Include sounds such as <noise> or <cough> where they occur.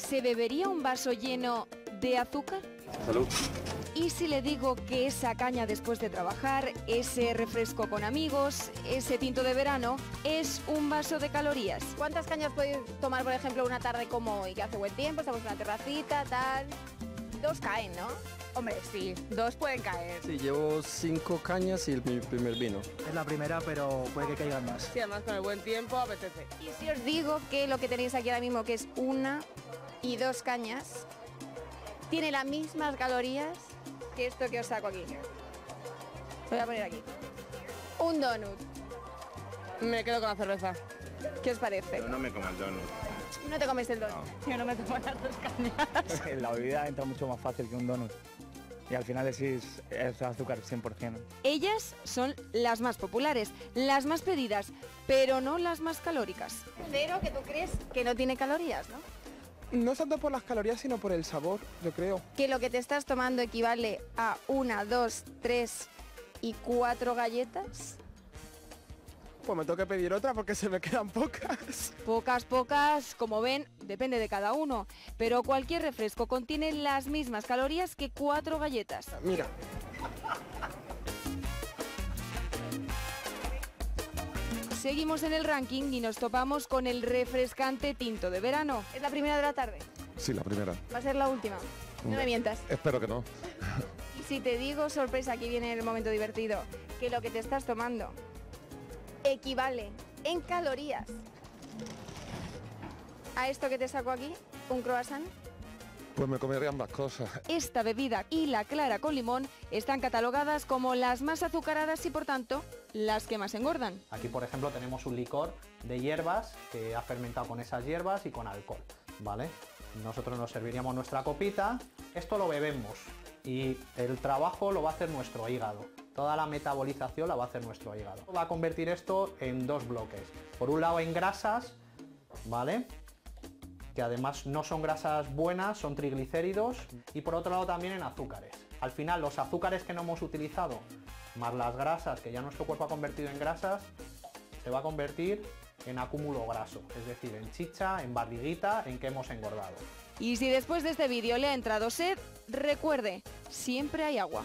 ¿se bebería un vaso lleno de azúcar? Salud. ¿Y si le digo que esa caña después de trabajar, ese refresco con amigos, ese tinto de verano, es un vaso de calorías? ¿Cuántas cañas podéis tomar, por ejemplo, una tarde como hoy, que hace buen tiempo, estamos en una terracita, tal? Dos caen, ¿no? Hombre, sí, dos pueden caer. Sí, llevo cinco cañas y el, mi primer vino. Es la primera, pero puede que caigan más. Sí, además con el buen tiempo apetece. Y si os digo que lo que tenéis aquí ahora mismo, que es una y dos cañas, tiene las mismas calorías que esto que os saco aquí. Voy a poner aquí. Un donut. Me quedo con la cerveza. ¿Qué os parece? Yo no me como el donut. No te comes el donut. Yo no me tomo las dos cañas. <laughs> la bebida entra mucho más fácil que un donut. Y al final es, es azúcar 100%. Ellas son las más populares, las más pedidas, pero no las más calóricas. Cero que tú crees que no tiene calorías, ¿no? No tanto por las calorías, sino por el sabor, yo creo. Que lo que te estás tomando equivale a una, dos, tres y cuatro galletas. Pues me tengo que pedir otra porque se me quedan pocas. Pocas, pocas, como ven, depende de cada uno, pero cualquier refresco contiene las mismas calorías que cuatro galletas. Mira, Seguimos en el ranking y nos topamos con el refrescante tinto de verano. Es la primera de la tarde. Sí, la primera. Va a ser la última. No me mientas. Espero que no. Y si te digo, sorpresa, aquí viene el momento divertido, que lo que te estás tomando equivale en calorías a esto que te saco aquí, un croissant. Pues me comeré ambas cosas. Esta bebida y la clara con limón están catalogadas como las más azucaradas y por tanto las que más engordan. Aquí, por ejemplo, tenemos un licor de hierbas que ha fermentado con esas hierbas y con alcohol, ¿vale? Nosotros nos serviríamos nuestra copita, esto lo bebemos y el trabajo lo va a hacer nuestro hígado. Toda la metabolización la va a hacer nuestro hígado. Va a convertir esto en dos bloques. Por un lado en grasas, ¿vale? Que además no son grasas buenas, son triglicéridos, y por otro lado también en azúcares. Al final los azúcares que no hemos utilizado, más las grasas que ya nuestro cuerpo ha convertido en grasas, se va a convertir en acúmulo graso, es decir, en chicha, en barriguita, en que hemos engordado. Y si después de este vídeo le ha entrado sed, recuerde, siempre hay agua.